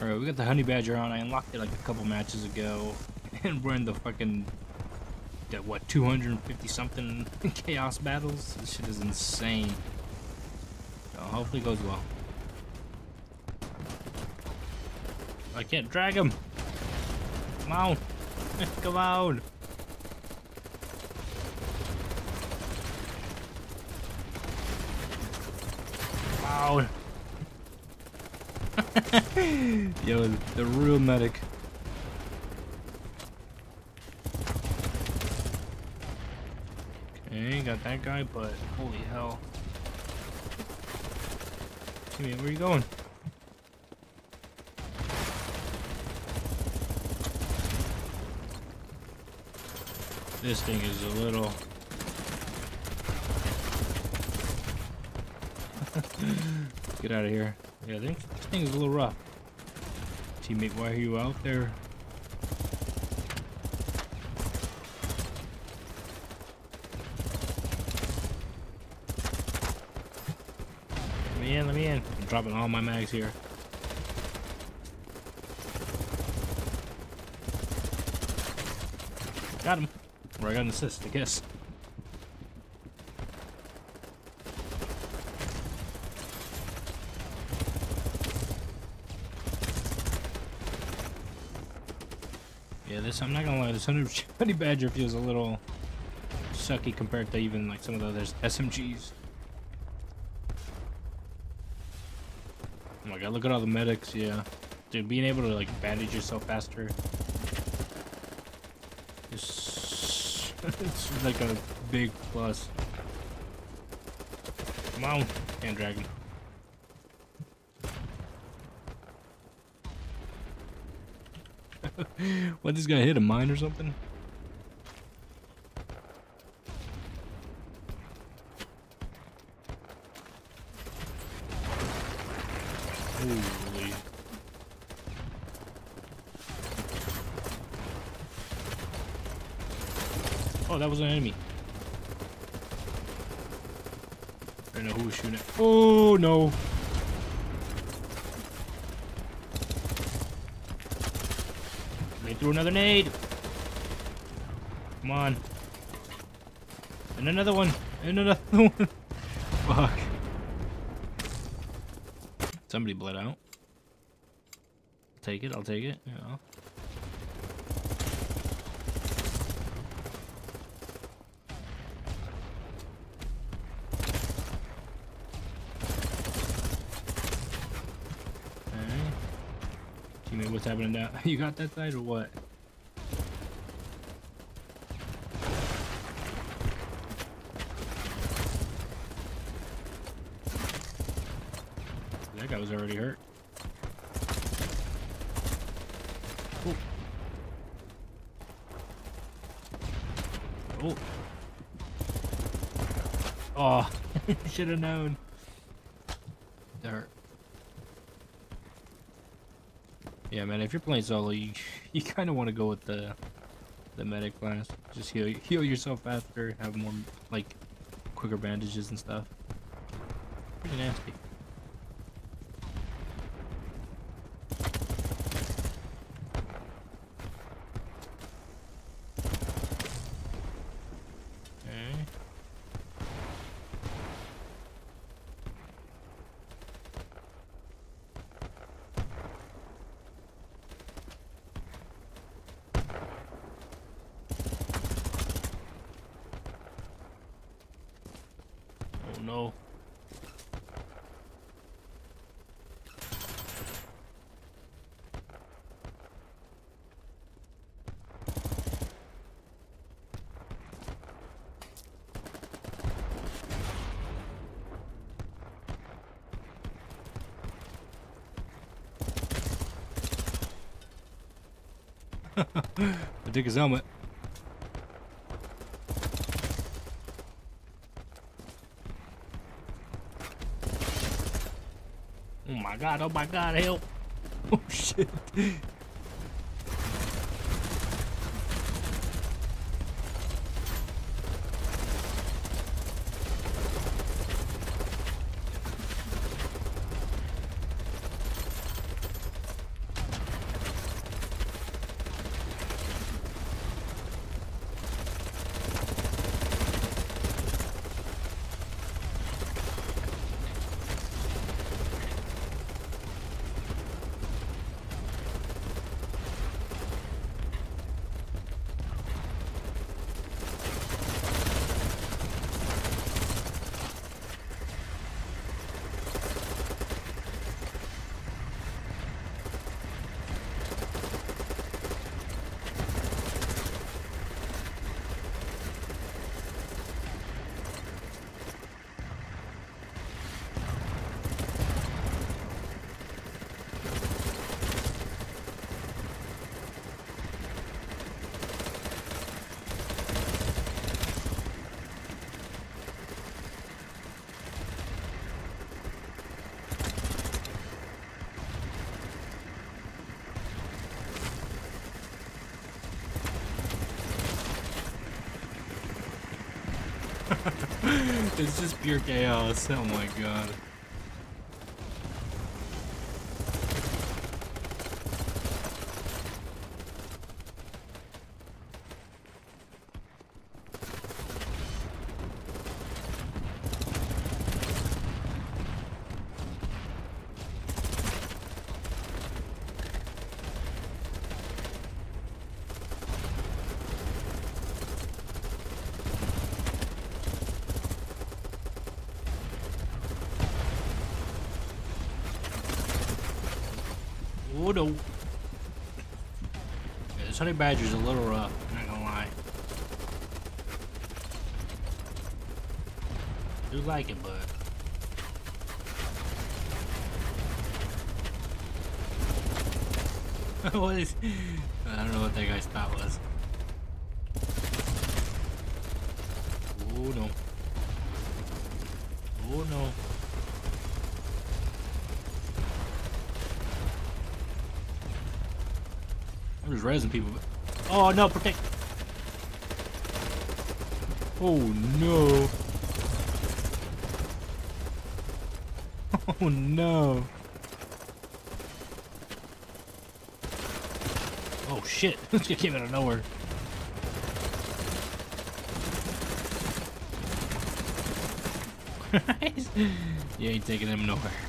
Alright, we got the honey badger on. I unlocked it like a couple matches ago. And we're in the fucking what 250 something chaos battles. This shit is insane. So hopefully it goes well. I can't drag him. Come on. Come on. Wow. Yo, the real medic. Okay, got that guy, but holy hell. Where are you going? This thing is a little... Get out of here. Yeah, this thing is a little rough. Teammate, why are you out there? Let me in, let me in. I'm dropping all my mags here. Got him. Or I got an assist, I guess. Yeah, this, I'm not gonna lie, this honey, badger feels a little sucky compared to even like some of the other SMGs. Oh my god, look at all the medics, yeah. Dude, being able to like bandage yourself faster is it's like a big plus. Come on, can't drag what, this guy hit a mine or something? Holy. Oh, that was an enemy. I don't know who was shooting at. Oh, no. Threw another nade. Come on. And another one. And another one. Fuck. Somebody bled out. Take it, I'll take it. Yeah. Okay. Teammate, what's happening now? You got that side or what? That guy was already hurt. Oh. Oh. Oh, should have known. That hurt. Yeah, man, if you're playing solo, you, you kind of want to go with the the medic class. Just heal heal yourself faster, have more like quicker bandages and stuff. Pretty nasty. Okay. Oh no. I took his helmet. Oh my god, oh my god, help! Oh shit. it's just pure chaos. Oh my god. Oh no. Yeah, this honey badger's a little rough, not gonna lie. I do like it, but what is I don't know what that guy's thought was. Oh no. Oh no. I'm just raising people. Oh no, protect. Oh no. Oh no. Oh shit, this guy came out of nowhere. you ain't taking him nowhere.